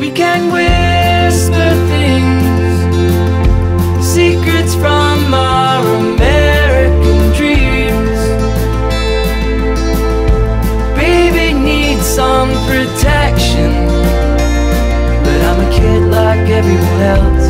We can whisper things, secrets from our American dreams. Baby needs some protection, but I'm a kid like everyone else.